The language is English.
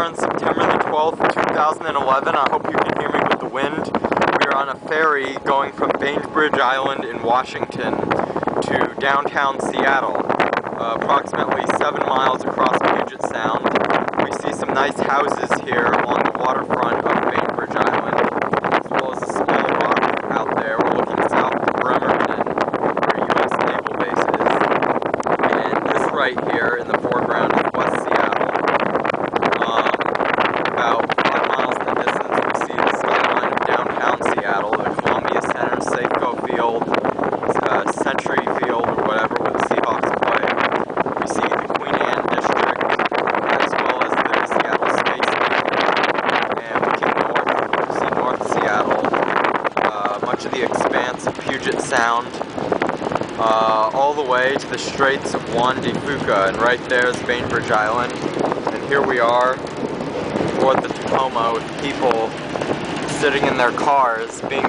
are on September the 12th, 2011. I hope you can hear me with the wind. We are on a ferry going from Bainbridge Island in Washington to downtown Seattle, uh, approximately seven miles across Puget Sound. We see some nice houses here along the waterfront of Bainbridge Island, as well as a small rock out there. We're looking south to Bremerton, where U.S. Naval Base is. And this right here in the foreground is West Seattle. Um, about five miles in the distance, we see the skyline of downtown Seattle, the Columbia Center, Safeco Field, uh, Century Field, or whatever, where the Seahawks play. We see the Queen Anne District, as well as the Seattle Space Station. And we keep north, we see North Seattle, uh, of the expanse of Puget Sound, uh, all the way to the Straits of Juan de Fuca, and right there is Bainbridge Island. And here we are aboard the Tacoma with people sitting in their cars being